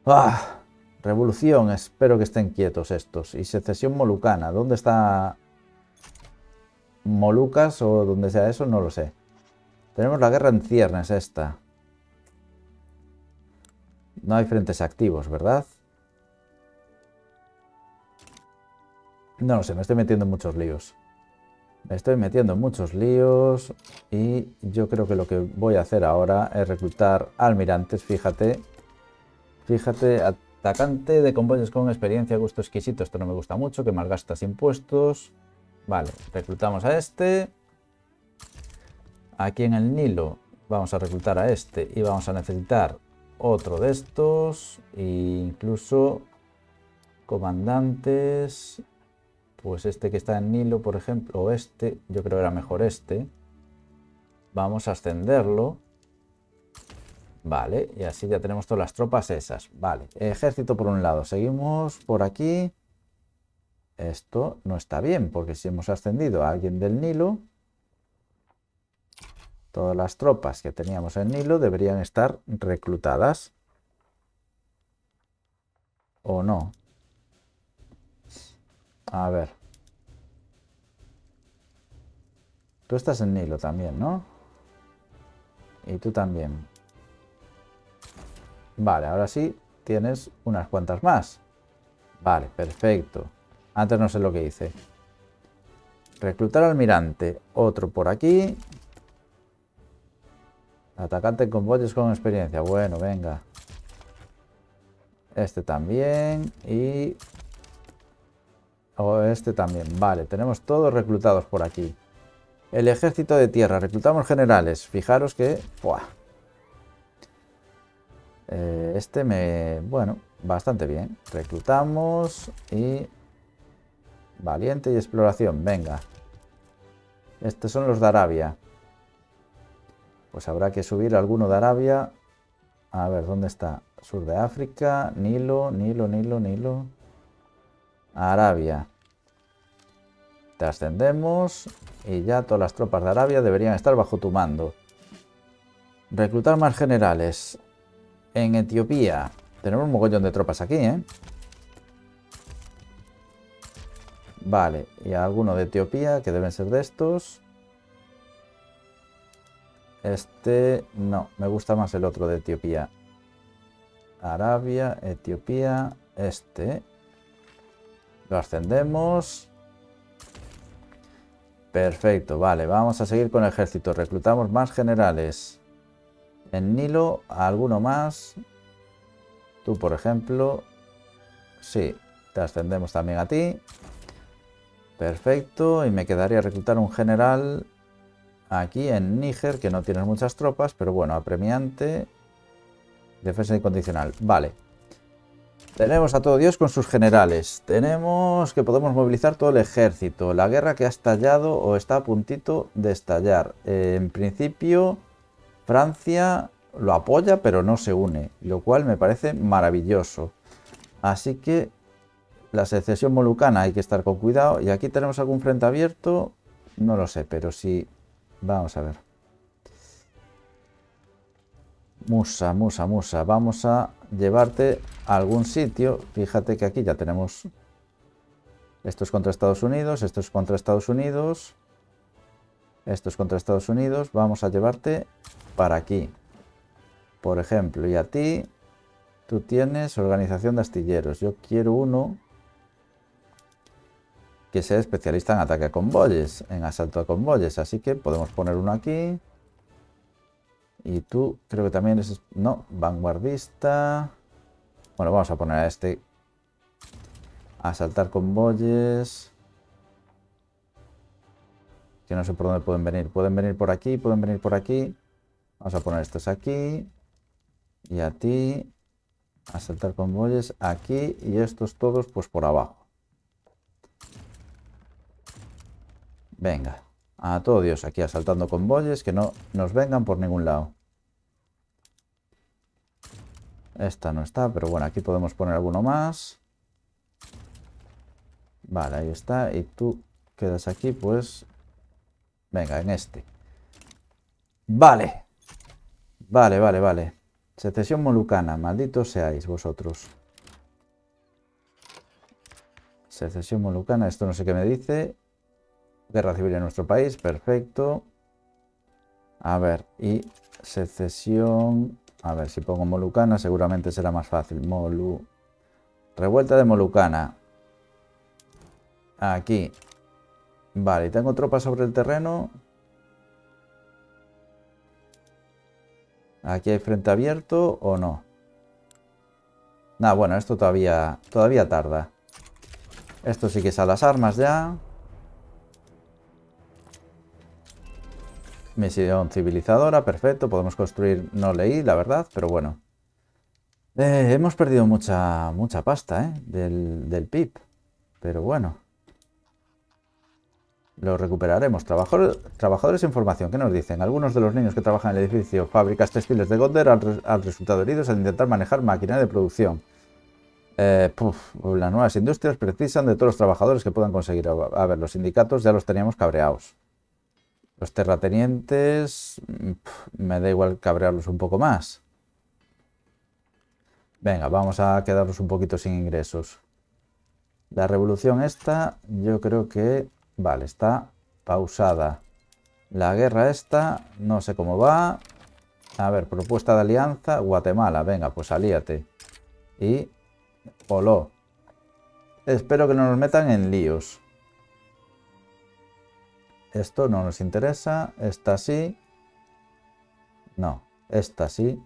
Speaker 1: ¡Ah! Revolución, espero que estén quietos estos. Y secesión molucana, ¿dónde está Molucas o donde sea eso? No lo sé. Tenemos la guerra en ciernes esta. No hay frentes activos, ¿verdad? No lo sé, me estoy metiendo en muchos líos. Me estoy metiendo en muchos líos y yo creo que lo que voy a hacer ahora es reclutar almirantes, fíjate. Fíjate, Atacante de convoyes con experiencia, gusto exquisito. Esto no me gusta mucho, que malgastas impuestos. Vale, reclutamos a este. Aquí en el Nilo vamos a reclutar a este y vamos a necesitar otro de estos. E incluso comandantes. Pues este que está en Nilo, por ejemplo, o este, yo creo que era mejor este. Vamos a ascenderlo. Vale, y así ya tenemos todas las tropas esas. Vale, ejército por un lado. Seguimos por aquí. Esto no está bien, porque si hemos ascendido a alguien del Nilo, todas las tropas que teníamos en Nilo deberían estar reclutadas. ¿O no? A ver. Tú estás en Nilo también, ¿no? Y tú también. Vale, ahora sí tienes unas cuantas más. Vale, perfecto. Antes no sé lo que hice. Reclutar almirante. Otro por aquí. Atacante con con experiencia. Bueno, venga. Este también. Y... O este también. Vale, tenemos todos reclutados por aquí. El ejército de tierra. Reclutamos generales. Fijaros que... Eh, este me... Bueno, bastante bien. Reclutamos y... Valiente y exploración, venga. Estos son los de Arabia. Pues habrá que subir alguno de Arabia. A ver, ¿dónde está? Sur de África, Nilo, Nilo, Nilo, Nilo. Arabia. Te ascendemos y ya todas las tropas de Arabia deberían estar bajo tu mando. Reclutar más generales en Etiopía. Tenemos un mogollón de tropas aquí, ¿eh? Vale, y alguno de Etiopía, que deben ser de estos. Este, no, me gusta más el otro de Etiopía. Arabia, Etiopía, este. Lo ascendemos. Perfecto, vale, vamos a seguir con el ejército. Reclutamos más generales. En Nilo, alguno más. Tú, por ejemplo. Sí, te ascendemos también a ti. Perfecto, y me quedaría reclutar un general aquí en Níger, que no tienes muchas tropas, pero bueno, apremiante. Defensa incondicional. Vale. Tenemos a todo Dios con sus generales. Tenemos que podemos movilizar todo el ejército. La guerra que ha estallado o está a puntito de estallar. Eh, en principio, Francia lo apoya, pero no se une. Lo cual me parece maravilloso. Así que la secesión molucana hay que estar con cuidado. Y aquí tenemos algún frente abierto. No lo sé, pero sí. Vamos a ver. Musa, Musa, Musa. Vamos a llevarte a algún sitio. Fíjate que aquí ya tenemos... Esto es contra Estados Unidos, esto es contra Estados Unidos. Esto es contra Estados Unidos. Vamos a llevarte para aquí. Por ejemplo, y a ti, tú tienes organización de astilleros. Yo quiero uno que sea especialista en ataque a convoyes, en asalto a convoyes. Así que podemos poner uno aquí. Y tú creo que también es... No, vanguardista. Bueno, vamos a poner a este. Asaltar convoyes. Que no sé por dónde pueden venir. Pueden venir por aquí, pueden venir por aquí. Vamos a poner estos aquí. Y a ti. Asaltar convoyes aquí. Y estos todos pues por abajo. Venga. A todo Dios aquí asaltando convoyes. Que no nos vengan por ningún lado. Esta no está, pero bueno, aquí podemos poner alguno más. Vale, ahí está. Y tú quedas aquí, pues... Venga, en este. Vale. Vale, vale, vale. Secesión molucana. Malditos seáis vosotros. Secesión molucana. Esto no sé qué me dice. Guerra civil en nuestro país. Perfecto. A ver. Y secesión a ver, si pongo Molucana seguramente será más fácil. Molu... Revuelta de Molucana. Aquí. Vale, ¿tengo tropas sobre el terreno? ¿Aquí hay frente abierto o no? Nah, bueno, esto todavía, todavía tarda. Esto sí que es a las armas ya. Misión civilizadora, perfecto. Podemos construir... No leí, la verdad, pero bueno. Eh, hemos perdido mucha, mucha pasta, ¿eh? Del, del PIB. Pero bueno. Lo recuperaremos. trabajadores en formación, ¿qué nos dicen? Algunos de los niños que trabajan en el edificio fábricas textiles de Gonder han, resultado heridos al intentar manejar maquinaria de producción. Eh, las nuevas industrias precisan de todos los trabajadores que puedan conseguir. A ver, los sindicatos ya los teníamos cabreados. Los terratenientes, mm, me da igual cabrearlos un poco más. Venga, vamos a quedarnos un poquito sin ingresos. La revolución esta, yo creo que, vale, está pausada. La guerra esta, no sé cómo va. A ver, propuesta de alianza, Guatemala, venga, pues alíate. Y, Polo. Espero que no nos metan en líos. Esto no nos interesa. Esta sí. No, esta sí.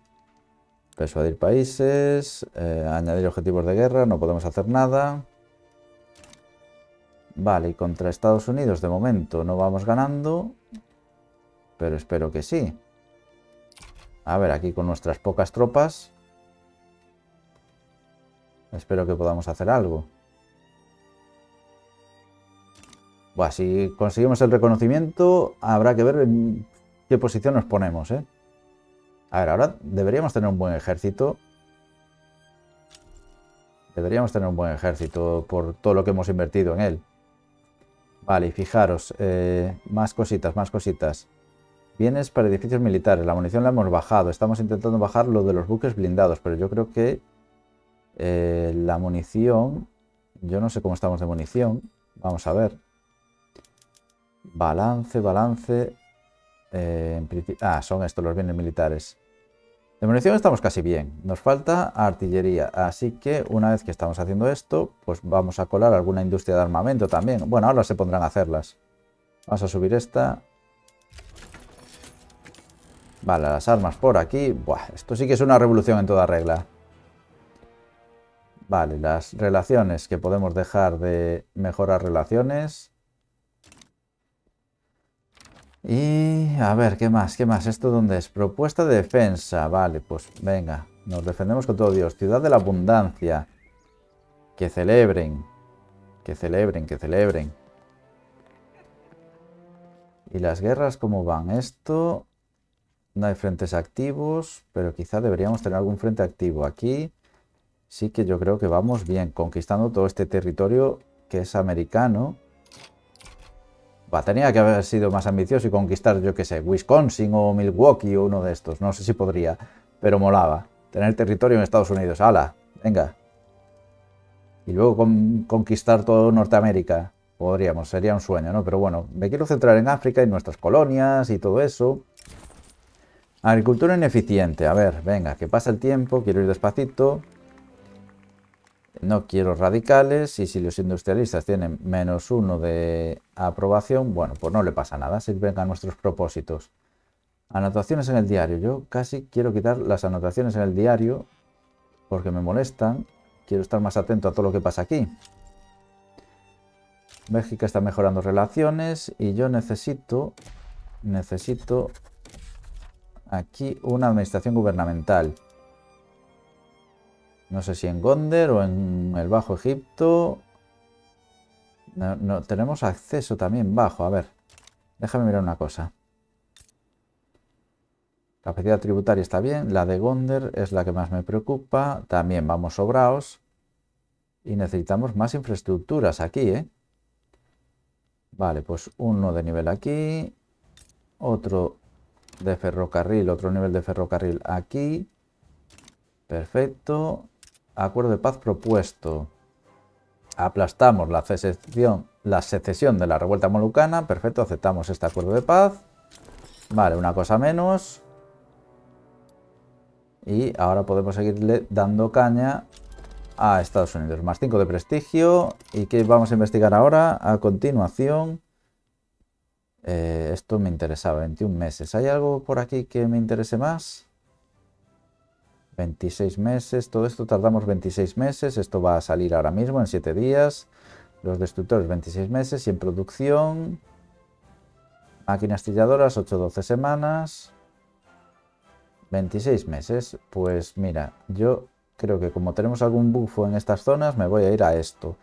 Speaker 1: Persuadir países. Eh, añadir objetivos de guerra. No podemos hacer nada. Vale, y contra Estados Unidos de momento no vamos ganando. Pero espero que sí. A ver, aquí con nuestras pocas tropas. Espero que podamos hacer algo si conseguimos el reconocimiento, habrá que ver en qué posición nos ponemos, ¿eh? A ver, ahora deberíamos tener un buen ejército. Deberíamos tener un buen ejército por todo lo que hemos invertido en él. Vale, y fijaros, eh, más cositas, más cositas. Bienes para edificios militares. La munición la hemos bajado. Estamos intentando bajar lo de los buques blindados, pero yo creo que eh, la munición... Yo no sé cómo estamos de munición. Vamos a ver. Balance, balance. Eh, ah, son estos los bienes militares. De munición estamos casi bien. Nos falta artillería. Así que una vez que estamos haciendo esto, pues vamos a colar alguna industria de armamento también. Bueno, ahora se pondrán a hacerlas. Vamos a subir esta. Vale, las armas por aquí. Buah, esto sí que es una revolución en toda regla. Vale, las relaciones que podemos dejar de mejorar relaciones. Y a ver, ¿qué más? ¿Qué más? ¿Esto dónde es? Propuesta de defensa. Vale, pues venga. Nos defendemos con todo Dios. Ciudad de la abundancia. Que celebren. Que celebren, que celebren. ¿Y las guerras cómo van? Esto... No hay frentes activos, pero quizá deberíamos tener algún frente activo. Aquí sí que yo creo que vamos bien, conquistando todo este territorio que es americano. Tenía que haber sido más ambicioso y conquistar, yo qué sé, Wisconsin o Milwaukee o uno de estos. No sé si podría, pero molaba. Tener territorio en Estados Unidos. ¡Hala! Venga. Y luego conquistar todo Norteamérica. Podríamos, sería un sueño, ¿no? Pero bueno, me quiero centrar en África y nuestras colonias y todo eso. Agricultura ineficiente. A ver, venga, que pasa el tiempo, quiero ir despacito. No quiero radicales y si los industrialistas tienen menos uno de aprobación, bueno, pues no le pasa nada, sirven a nuestros propósitos. Anotaciones en el diario. Yo casi quiero quitar las anotaciones en el diario porque me molestan. Quiero estar más atento a todo lo que pasa aquí. Bélgica está mejorando relaciones y yo necesito, necesito aquí una administración gubernamental. No sé si en Gonder o en el Bajo Egipto. No, tenemos acceso también bajo. A ver, déjame mirar una cosa. Capacidad tributaria está bien. La de Gonder es la que más me preocupa. También vamos sobraos. Y necesitamos más infraestructuras aquí, ¿eh? Vale, pues uno de nivel aquí. Otro de ferrocarril, otro nivel de ferrocarril aquí. Perfecto. Acuerdo de paz propuesto. Aplastamos la secesión, de la revuelta molucana. Perfecto, aceptamos este acuerdo de paz. Vale, una cosa menos. Y ahora podemos seguirle dando caña a Estados Unidos. Más 5 de prestigio. ¿Y qué vamos a investigar ahora? A continuación. Eh, esto me interesaba, 21 meses. ¿Hay algo por aquí que me interese más? 26 meses, todo esto tardamos 26 meses, esto va a salir ahora mismo en 7 días, los destructores 26 meses y en producción, máquinas trilladoras 8-12 semanas, 26 meses, pues mira, yo creo que como tenemos algún bufo en estas zonas me voy a ir a esto.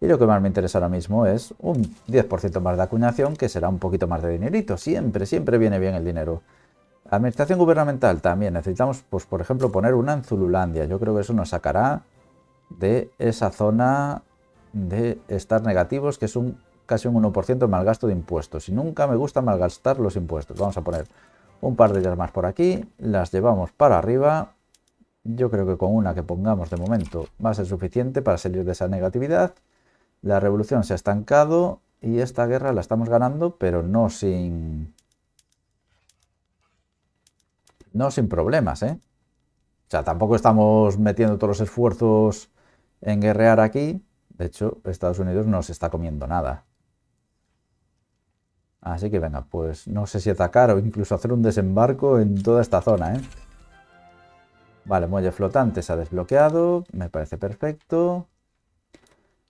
Speaker 1: Y lo que más me interesa ahora mismo es un 10% más de acuñación, que será un poquito más de dinerito. Siempre, siempre viene bien el dinero. Administración gubernamental también. Necesitamos, pues, por ejemplo, poner una en Zululandia. Yo creo que eso nos sacará de esa zona de estar negativos, que es un casi un 1% de malgasto de impuestos. Y nunca me gusta malgastar los impuestos. Vamos a poner un par de ellas más por aquí. Las llevamos para arriba. Yo creo que con una que pongamos de momento va a ser suficiente para salir de esa negatividad. La revolución se ha estancado y esta guerra la estamos ganando, pero no sin no sin problemas, ¿eh? O sea, tampoco estamos metiendo todos los esfuerzos en guerrear aquí. De hecho, Estados Unidos no se está comiendo nada. Así que venga, pues no sé si atacar o incluso hacer un desembarco en toda esta zona, ¿eh? Vale, muelle flotante se ha desbloqueado. Me parece perfecto.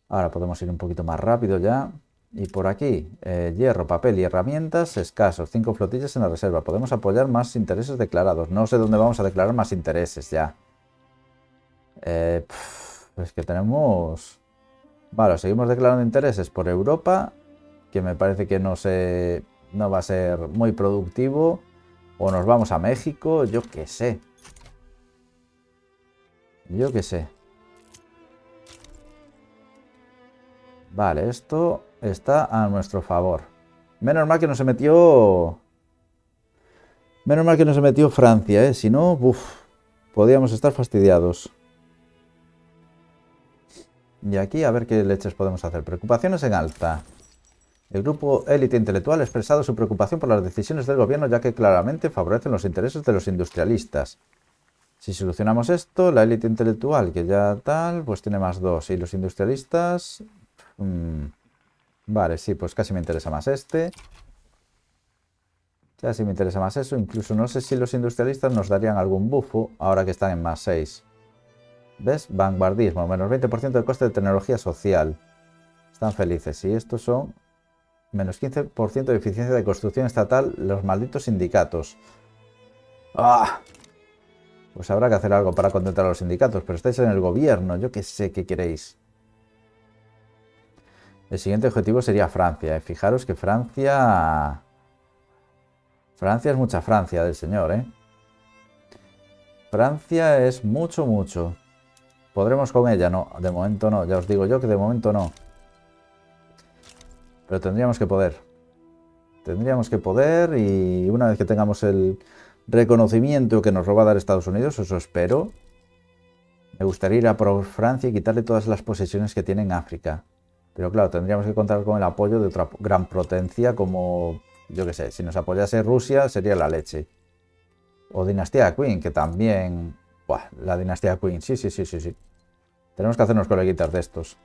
Speaker 1: Ahora podemos ir un poquito más rápido ya. Y por aquí, eh, hierro, papel y herramientas escasos. Cinco flotillas en la reserva. Podemos apoyar más intereses declarados. No sé dónde vamos a declarar más intereses ya. Eh, es que tenemos... Vale, seguimos declarando intereses por Europa. Que me parece que no, se, no va a ser muy productivo. O nos vamos a México. Yo qué sé. Yo qué sé. Vale, esto está a nuestro favor. Menos mal que no se metió... Menos mal que no se metió Francia, ¿eh? Si no, uff, podríamos estar fastidiados. Y aquí a ver qué leches podemos hacer. Preocupaciones en alta. El grupo élite intelectual ha expresado su preocupación por las decisiones del gobierno ya que claramente favorecen los intereses de los industrialistas. Si solucionamos esto, la élite intelectual, que ya tal, pues tiene más dos. Y los industrialistas... Mm, vale, sí, pues casi me interesa más este. Casi me interesa más eso. Incluso no sé si los industrialistas nos darían algún bufo ahora que están en más 6. ¿Ves? Vanguardismo, menos 20% de coste de tecnología social. Están felices. Y estos son menos 15% de eficiencia de construcción estatal, los malditos sindicatos. ¡Ah! Pues habrá que hacer algo para contentar a los sindicatos, pero estáis en el gobierno, yo qué sé qué queréis. El siguiente objetivo sería Francia. ¿eh? Fijaros que Francia... Francia es mucha Francia del señor, ¿eh? Francia es mucho, mucho. ¿Podremos con ella? No, de momento no. Ya os digo yo que de momento no. Pero tendríamos que poder. Tendríamos que poder y una vez que tengamos el reconocimiento que nos lo va a dar Estados Unidos, eso espero. Me gustaría ir a por Francia y quitarle todas las posesiones que tiene en África. Pero claro, tendríamos que contar con el apoyo de otra gran potencia como, yo qué sé, si nos apoyase Rusia sería la leche. O Dinastía Queen, que también... Buah, la Dinastía Queen, sí, sí, sí, sí, sí. Tenemos que hacernos coleguitas de estos.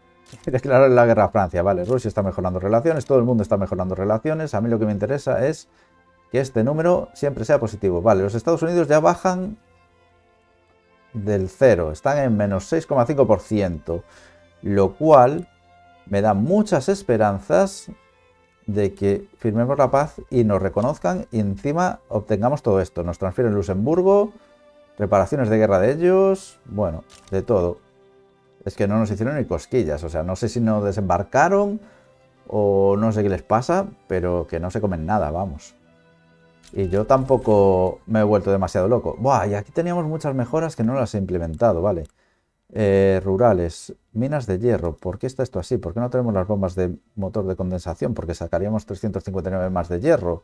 Speaker 1: Declarar la guerra a Francia, vale, Rusia está mejorando relaciones, todo el mundo está mejorando relaciones. A mí lo que me interesa es que este número siempre sea positivo. Vale, los Estados Unidos ya bajan del cero, están en menos 6,5%, lo cual me da muchas esperanzas de que firmemos la paz y nos reconozcan y encima obtengamos todo esto. Nos transfieren Luxemburgo, reparaciones de guerra de ellos, bueno, de todo. Es que no nos hicieron ni cosquillas, o sea, no sé si nos desembarcaron o no sé qué les pasa, pero que no se comen nada, vamos. Y yo tampoco me he vuelto demasiado loco. Buah, y aquí teníamos muchas mejoras que no las he implementado, ¿vale? Eh, rurales, minas de hierro. ¿Por qué está esto así? ¿Por qué no tenemos las bombas de motor de condensación? Porque sacaríamos 359 más de hierro.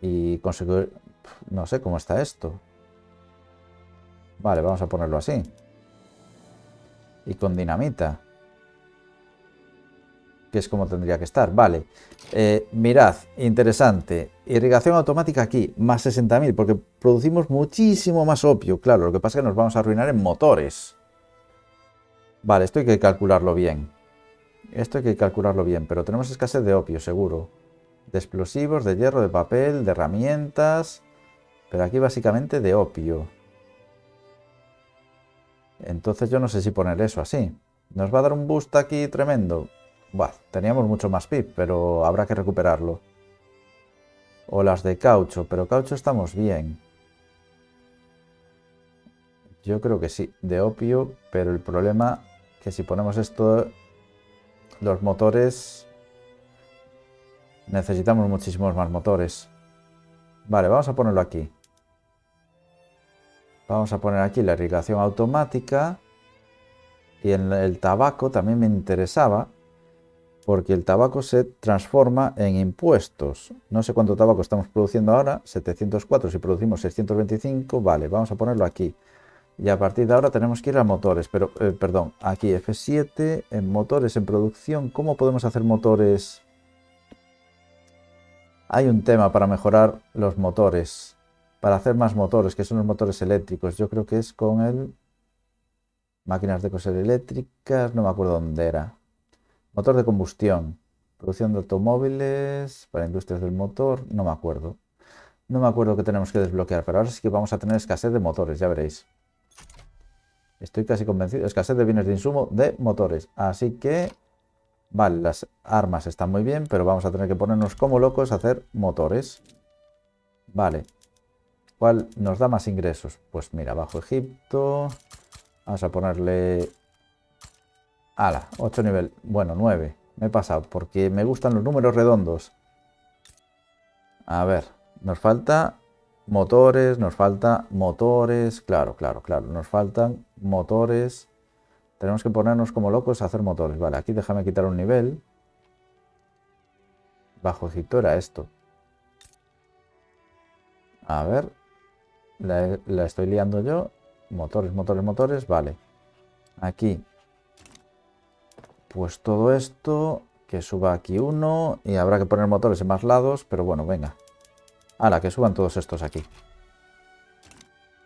Speaker 1: Y conseguir... No sé cómo está esto. Vale, vamos a ponerlo así. Y con dinamita que es como tendría que estar. Vale, eh, mirad, interesante. Irrigación automática aquí, más 60.000, porque producimos muchísimo más opio. Claro, lo que pasa es que nos vamos a arruinar en motores. Vale, esto hay que calcularlo bien. Esto hay que calcularlo bien, pero tenemos escasez de opio, seguro. De explosivos, de hierro, de papel, de herramientas. Pero aquí básicamente de opio. Entonces yo no sé si poner eso así. ¿Nos va a dar un boost aquí tremendo? Buah, teníamos mucho más pip, pero habrá que recuperarlo. O las de caucho, pero caucho estamos bien. Yo creo que sí, de opio, pero el problema que si ponemos esto, los motores... Necesitamos muchísimos más motores. Vale, vamos a ponerlo aquí. Vamos a poner aquí la irrigación automática. Y en el tabaco también me interesaba porque el tabaco se transforma en impuestos. No sé cuánto tabaco estamos produciendo ahora, 704, si producimos 625, vale, vamos a ponerlo aquí. Y a partir de ahora tenemos que ir a motores, pero, eh, perdón, aquí F7, en motores en producción, ¿cómo podemos hacer motores? Hay un tema para mejorar los motores, para hacer más motores, que son los motores eléctricos. Yo creo que es con el... Máquinas de coser eléctricas, no me acuerdo dónde era. Motor de combustión. Producción de automóviles para industrias del motor. No me acuerdo. No me acuerdo que tenemos que desbloquear, pero ahora sí que vamos a tener escasez de motores, ya veréis. Estoy casi convencido. Escasez de bienes de insumo de motores. Así que... Vale, las armas están muy bien, pero vamos a tener que ponernos como locos a hacer motores. Vale. ¿Cuál nos da más ingresos? Pues mira, bajo Egipto. Vamos a ponerle Ala, 8 nivel. Bueno, 9. Me he pasado porque me gustan los números redondos. A ver, nos falta motores, nos falta motores. Claro, claro, claro. Nos faltan motores. Tenemos que ponernos como locos a hacer motores. Vale, aquí déjame quitar un nivel. Bajo Egipto era esto. A ver. La, estoy liando yo. Motores, motores, motores. Vale. Aquí pues todo esto Que suba aquí uno y habrá que poner motores en más lados, pero bueno, venga. Hala, que suban todos estos aquí.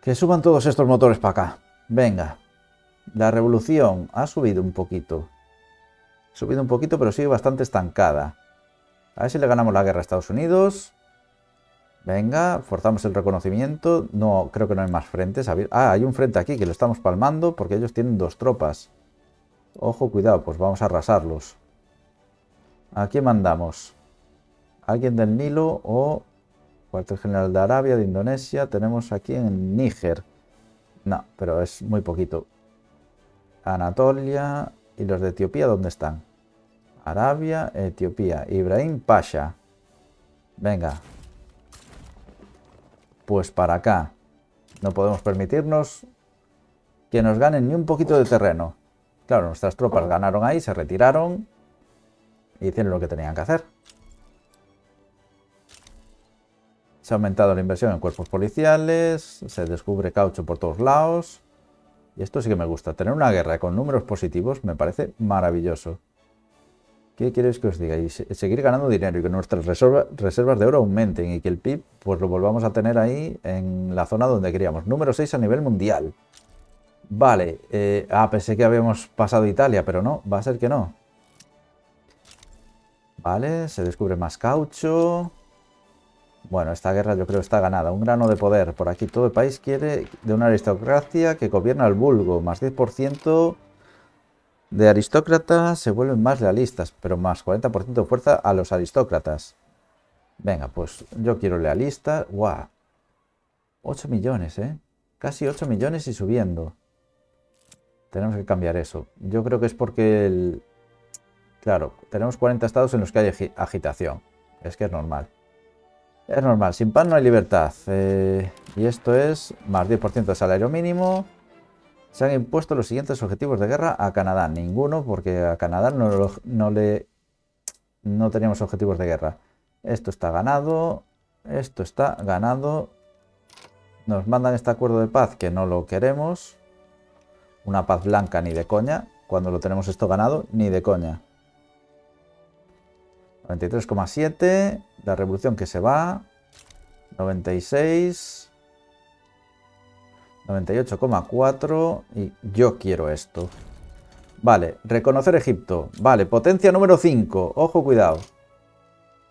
Speaker 1: Que suban todos estos motores para acá. Venga. La revolución ha subido un poquito. Ha subido un poquito, pero sigue bastante estancada. A ver si le ganamos la guerra a Estados Unidos. Venga, forzamos el reconocimiento. No, creo que no hay más frentes. Ah, hay un frente aquí que lo estamos palmando porque ellos tienen dos tropas. Ojo, cuidado, pues vamos a arrasarlos. ¿A quién mandamos? ¿Alguien del Nilo o cuartel general de Arabia, de Indonesia? Tenemos aquí en Níger. No, pero es muy poquito. Anatolia y los de Etiopía, ¿dónde están? Arabia, Etiopía. Ibrahim Pasha. Venga, pues para acá. No podemos permitirnos que nos ganen ni un poquito de terreno. Claro, nuestras tropas ganaron ahí, se retiraron y hicieron lo que tenían que hacer. Ha aumentado la inversión en cuerpos policiales, se descubre caucho por todos lados. Y esto sí que me gusta. Tener una guerra con números positivos me parece maravilloso. ¿Qué queréis que os diga? Seguir ganando dinero y que nuestras reservas de oro aumenten y que el PIB pues lo volvamos a tener ahí en la zona donde queríamos. Número 6 a nivel mundial. Vale. Eh, ah, pensé que habíamos pasado Italia, pero no, va a ser que no. Vale, se descubre más caucho. Bueno, esta guerra yo creo está ganada. Un grano de poder. Por aquí todo el país quiere de una aristocracia que gobierna el vulgo. Más 10% de aristócratas se vuelven más lealistas, pero más 40% de fuerza a los aristócratas. Venga, pues yo quiero lealistas. ¡Guau! 8 millones, ¿eh? Casi 8 millones y subiendo. Tenemos que cambiar eso. Yo creo que es porque el... Claro, tenemos 40 estados en los que hay agitación. Es que es normal. Es normal. Sin pan no hay libertad. Eh, y esto es más 10% de salario mínimo. Se han impuesto los siguientes objetivos de guerra a Canadá. Ninguno, porque a Canadá no, no le no teníamos objetivos de guerra. Esto está ganado. Esto está ganado. Nos mandan este acuerdo de paz que no lo queremos. Una paz blanca ni de coña. Cuando lo tenemos esto ganado, ni de coña. 93,7. La revolución que se va. 96. 98,4 y yo quiero esto. Vale, reconocer Egipto. Vale, potencia número 5. Ojo, cuidado.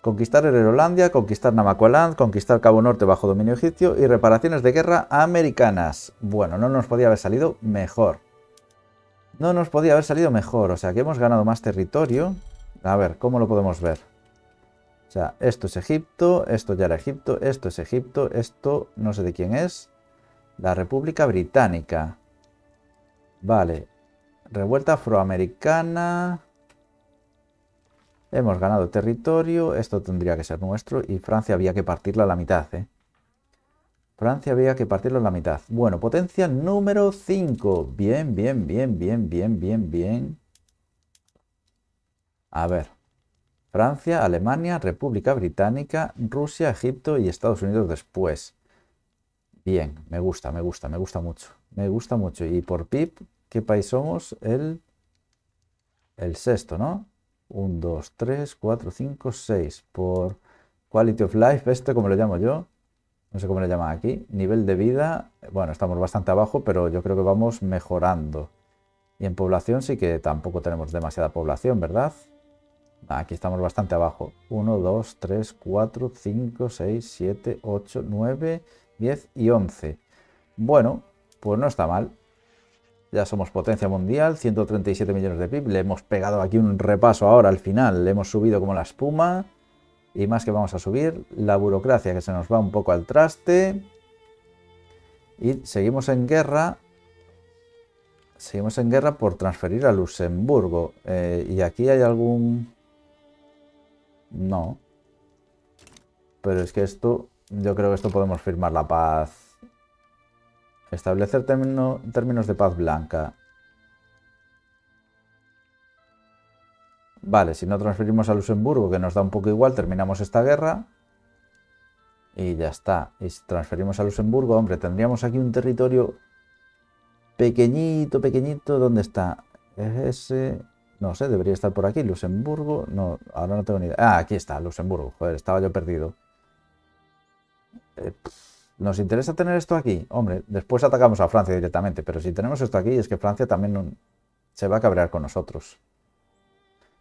Speaker 1: Conquistar Herolandia, conquistar Namaqualand, conquistar Cabo Norte bajo dominio egipcio y reparaciones de guerra americanas. Bueno, no nos podía haber salido mejor. No nos podía haber salido mejor. O sea, que hemos ganado más territorio. A ver, ¿cómo lo podemos ver? O sea, esto es Egipto, esto ya era Egipto, esto es Egipto, esto no sé de quién es. La República Británica. Vale. Revuelta afroamericana. Hemos ganado territorio. Esto tendría que ser nuestro. Y Francia había que partirla a la mitad, ¿eh? Francia había que partirlo a la mitad. Bueno, potencia número 5. Bien, bien, bien, bien, bien, bien, bien. A ver. Francia, Alemania, República Británica, Rusia, Egipto y Estados Unidos después. Bien, me gusta, me gusta, me gusta mucho. Me gusta mucho. Y por PIB, ¿qué país somos? El, el sexto, ¿no? 1, 2, 3, 4, 5, 6. Por Quality of Life, este como lo llamo yo. No sé cómo le llaman aquí. Nivel de vida, bueno, estamos bastante abajo, pero yo creo que vamos mejorando. Y en población sí que tampoco tenemos demasiada población, ¿verdad? Aquí estamos bastante abajo. 1, 2, 3, 4, 5, 6, 7, 8, 9, 10 y 11. Bueno, pues no está mal. Ya somos potencia mundial, 137 millones de PIB. Le hemos pegado aquí un repaso ahora al final. Le hemos subido como la espuma. Y más que vamos a subir, la burocracia que se nos va un poco al traste. Y seguimos en guerra. Seguimos en guerra por transferir a Luxemburgo. Eh, y aquí hay algún... No. Pero es que esto yo creo que esto podemos firmar la paz. Establecer términos de paz blanca. Vale, si no transferimos a Luxemburgo, que nos da un poco igual, terminamos esta guerra. Y ya está. Y si transferimos a Luxemburgo, hombre, tendríamos aquí un territorio pequeñito, pequeñito. ¿Dónde está? Ese. No sé, debería estar por aquí. Luxemburgo. No, ahora no tengo ni idea. Ah, aquí está, Luxemburgo. Joder, estaba yo perdido. Eh, ¿Nos interesa tener esto aquí? Hombre, después atacamos a Francia directamente, pero si tenemos esto aquí es que Francia también se va a cabrear con nosotros.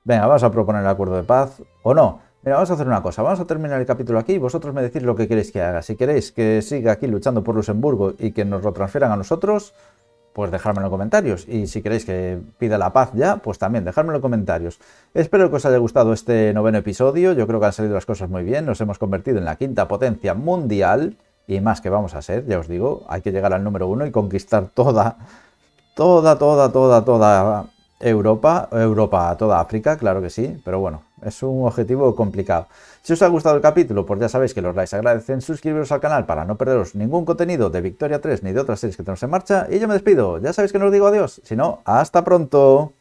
Speaker 1: Venga, vamos a proponer el acuerdo de paz. ¿O no? Mira, vamos a hacer una cosa. Vamos a terminar el capítulo aquí y vosotros me decís lo que queréis que haga. Si queréis que siga aquí luchando por Luxemburgo y que nos lo transfieran a nosotros, pues dejármelo en comentarios. Y si queréis que pida la paz ya, pues también dejármelo en comentarios. Espero que os haya gustado este noveno episodio. Yo creo que han salido las cosas muy bien. Nos hemos convertido en la quinta potencia mundial. Y más que vamos a ser, ya os digo, hay que llegar al número uno y conquistar toda, toda, toda, toda, toda Europa, Europa, toda África, claro que sí, pero bueno, es un objetivo complicado. Si os ha gustado el capítulo, pues ya sabéis que los likes agradecen, suscribiros al canal para no perderos ningún contenido de Victoria 3 ni de otras series que tenemos en marcha. Y yo me despido, ya sabéis que no os digo adiós, sino hasta pronto.